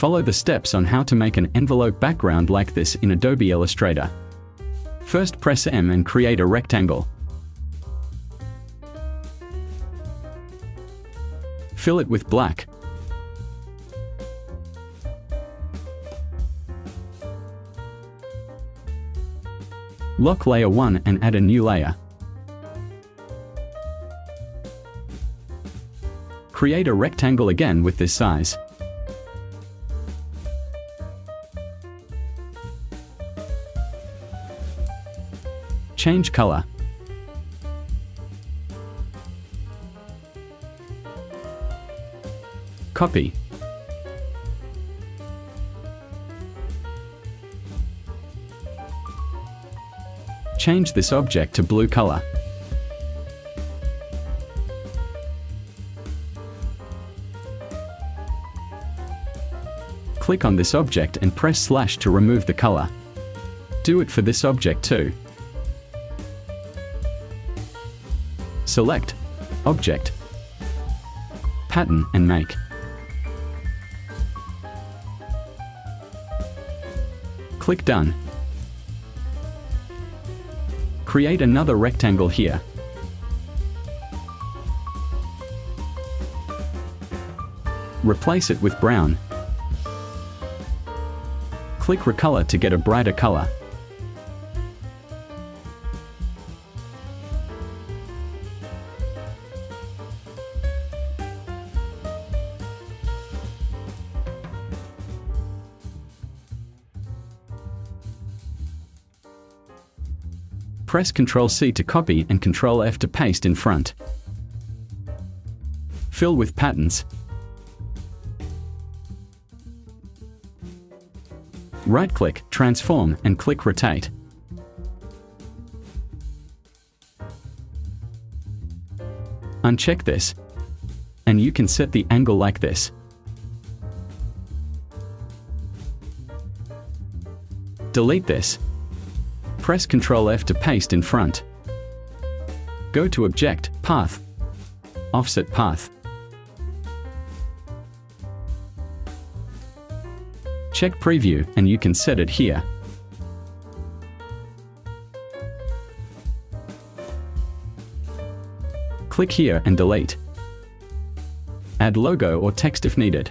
Follow the steps on how to make an envelope background like this in Adobe Illustrator. First press M and create a rectangle. Fill it with black. Lock layer 1 and add a new layer. Create a rectangle again with this size. Change color. Copy. Change this object to blue color. Click on this object and press slash to remove the color. Do it for this object too. Select Object Pattern and make. Click Done. Create another rectangle here. Replace it with brown. Click Recolor to get a brighter color. Press Ctrl C to copy and Ctrl F to paste in front. Fill with patterns. Right-click, transform, and click Rotate. Uncheck this. And you can set the angle like this. Delete this. Press Ctrl F to paste in front. Go to Object, Path, Offset Path. Check Preview and you can set it here. Click here and delete. Add logo or text if needed.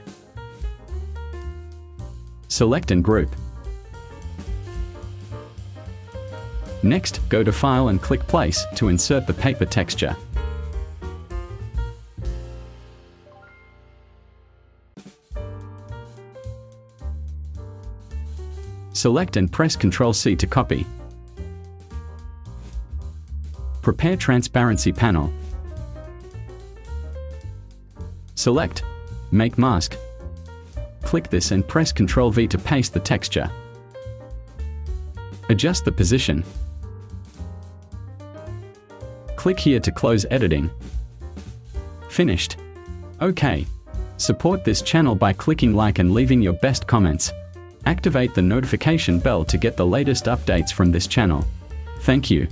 Select and group. Next, go to File and click Place to insert the paper texture. Select and press Ctrl C to copy. Prepare Transparency panel. Select Make Mask. Click this and press Ctrl V to paste the texture. Adjust the position. Click here to close editing. Finished. OK. Support this channel by clicking like and leaving your best comments. Activate the notification bell to get the latest updates from this channel. Thank you.